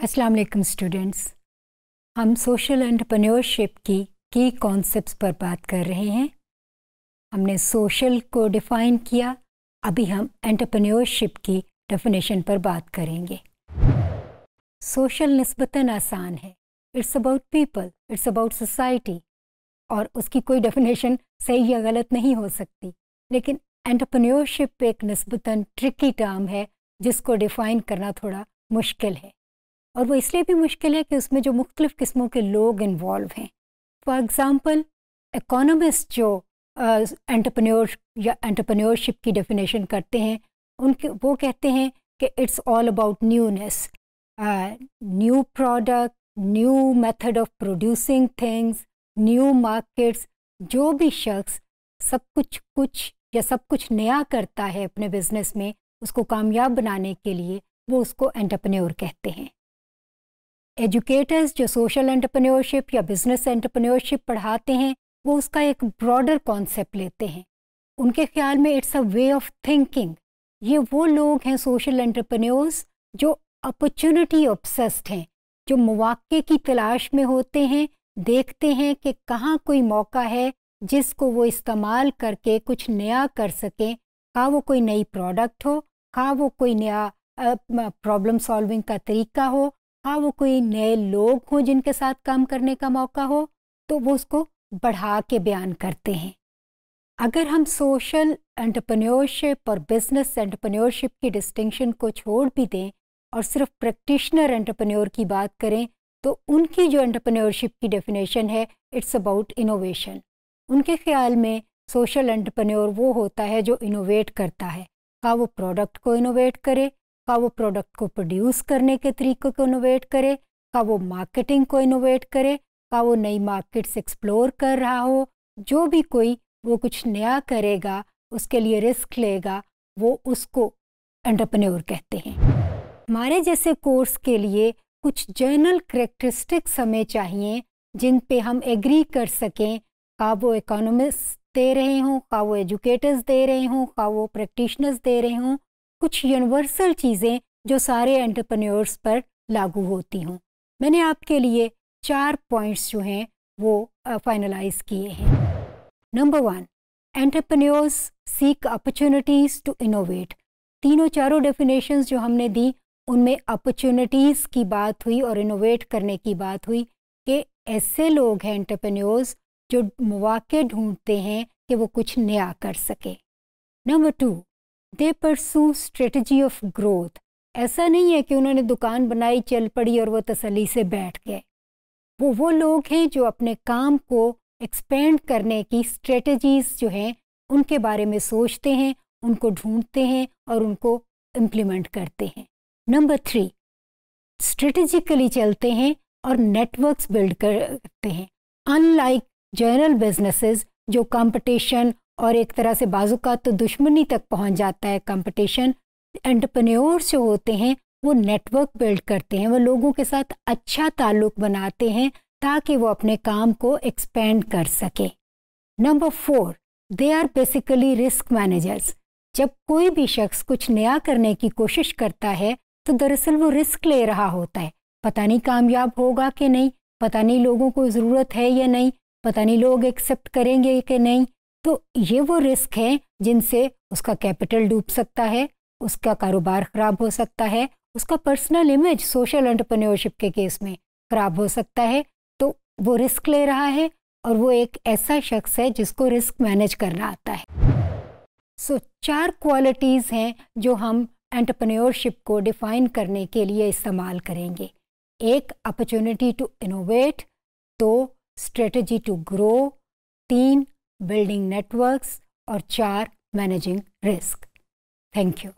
अस्सलाम वालेकुम स्टूडेंट्स हम सोशल एंटरप्रेन्योरशिप की की कॉन्सेप्ट्स पर बात कर रहे हैं। हमने सोशल को डिफ़ाइन किया। अभी हम एंटरप्रेन्योरशिप की डेफिनेशन पर बात करेंगे। सोशल नस्बता आसान है। It's about people it's about society और उसकी कोई डेफिनेशन सही या गलत नहीं हो सकती। लेकिन एंटरप्रेन्योरशिप एक नस्बता ट्रिकी टर्म है, जिसको डिफ़ाइन करना थोड़ा मुश्किल है। और वो इसलिए भी मुश्किल है कि उसमें जो मुख्तलिफ़ किस्मों के लोग इन्वॉल्व हैं। फॉर एग्ज़ाम्पल इकोनॉमिस्ट जो एंटरप्रेन्योर या एंटरप्रेन्योरशिप की डेफिनेशन करते हैं, उनके, वो कहते हैं कि it's all about newness new product new method of producing things new markets जो भी शख्स सब कुछ कुछ या सब कुछ नया करता है अपने बिज़नेस में, उसको कामयाब बनाने के लिए, वो उसको एंटरप्रेन्योर कहते हैं। एजुकेटर्स जो सोशल एंटरप्रेन्योरशिप या बिज़नेस एंटरप्रेन्योरशिप पढ़ाते हैं, वो उसका एक ब्रॉडर कॉन्सेप्ट लेते हैं। उनके ख्याल में it's a way of thinking ये वो लोग हैं सोशल एंटरप्रेन्योर्स जो अपॉर्चुनिटी ऑब्सेस्ड हैं, जो मौाक़े की तलाश में होते हैं, देखते हैं कि कहाँ कोई मौका है जिसको वो इस्तेमाल करके कुछ नया कर सकें। खा वो कोई नई प्रोडक्ट हो खा वो कोई नया प्रॉब्लम सॉल्विंग का तरीका हो हाँ वो कोई नए लोग हों जिनके साथ काम करने का मौका हो तो वो उसको बढ़ा के बयान करते हैं। अगर हम सोशल एंटरप्रेन्योरशिप और बिज़नेस एंटरप्रेन्योरशिप की डिस्टिंक्शन को छोड़ भी दें और सिर्फ़ प्रैक्टिशनर एंटरप्रेन्योर की बात करें तो उनकी जो एंटरप्रेन्योरशिप की डेफिनेशन है, इट्स अबाउट इनोवेशन। उनके ख्याल में सोशल एंटरप्रेन्योर वो होता है जो इनोवेट करता है। का वो प्रोडक्ट को इनोवेट करे का वो प्रोडक्ट को प्रोड्यूस करने के तरीक़ों को इनोवेट करे, का वो मार्केटिंग को इनोवेट करे, का वो नई मार्केट्स एक्सप्लोर कर रहा हो, जो भी कोई वो कुछ नया करेगा, उसके लिए रिस्क लेगा, वो उसको एंटरप्रेन्योर कहते हैं। हमारे जैसे कोर्स के लिए कुछ जर्नल करेक्टरिस्टिक्स हमें चाहिए, जिन पे हम एग्री कर सकें, का वो इकोनॉमिस्ट दे रहे हों, का वो एजुकेटर्स दे रहे हों, का वो प्रैक्टिशनर्स दे रहे हों कुछ यूनिवर्सल चीज़ें जो सारे एंटरप्रेन्योर्स पर लागू होती हों। मैंने आपके लिए चार पॉइंट्स जो हैं वो फाइनलाइज किए हैं। Number one entrepreneurs seek opportunities to innovate तीनों चारों डेफिनेशंस जो हमने दी, उनमें अपॉर्चुनिटीज़ की बात हुई और इनोवेट करने की बात हुई कि ऐसे लोग हैं एंटरप्रेन्योर्स जो मौाक़े ढूंढते हैं कि वो कुछ नया कर सके। Number two they pursue strategy of growth ऐसा नहीं है कि उन्होंने दुकान बनाई, चल पड़ी और वो तसली से बैठ गए। वो वो लोग हैं जो अपने काम को एक्सपेंड करने की स्ट्रेटजीज जो हैं, उनके बारे में सोचते हैं, उनको ढूंढते हैं और उनको इम्प्लीमेंट करते हैं। नंबर थ्री स्ट्रेटजिकली चलते हैं और नेटवर्क्स बिल्ड करते हैं। अनलाइक जनरल बिजनेसेस जो कंपटीशन और एक तरह से बाजुका तो दुश्मनी तक पहुँच जाता है कंपटीशन एंटरप्रेन्योर्स जो होते हैं, वो नेटवर्क बिल्ड करते हैं, वो लोगों के साथ अच्छा ताल्लुक बनाते हैं ताकि वो अपने काम को एक्सपेंड कर सके। Number four they are basically risk managers जब कोई भी शख्स कुछ नया करने की कोशिश करता है तो दरअसल वो रिस्क ले रहा होता है। पता नहीं कामयाब होगा कि नहीं, पता नहीं लोगों को ज़रूरत है या नहीं, पता नहीं लोग एक्सेप्ट करेंगे कि नहीं। तो ये वो रिस्क हैं जिनसे उसका कैपिटल डूब सकता है उसका कारोबार ख़राब हो सकता है उसका पर्सनल इमेज सोशल एंटरप्रेन्योरशिप के केस में ख़राब हो सकता है। तो वो रिस्क ले रहा है और वो एक ऐसा शख्स है जिसको रिस्क मैनेज करना आता है। सो so, चार क्वालिटीज़ हैं जो हम एंटरप्रेन्योरशिप को डिफ़ाइन करने के लिए इस्तेमाल करेंगे। एक अपॉर्चुनिटी टू इनोवेट दो स्ट्रेटजी टू ग्रो तीन building networks, or 4. Managing risk. Thank you.